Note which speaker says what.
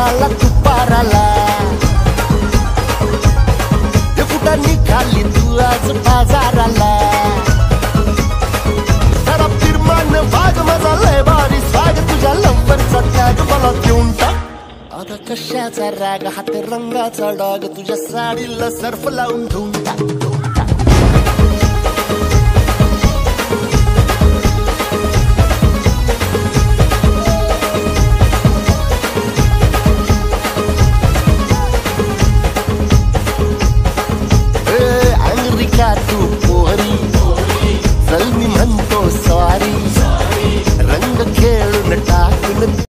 Speaker 1: निघाला तुपाराला हे कुठं निघाली तू आज बाजाराला? जरा भारी तुझ्या आता कशाचा राग? हात रंगाचा डाग. तुझ्या साडीला सर्फ लावून ठेवून टाक. kadar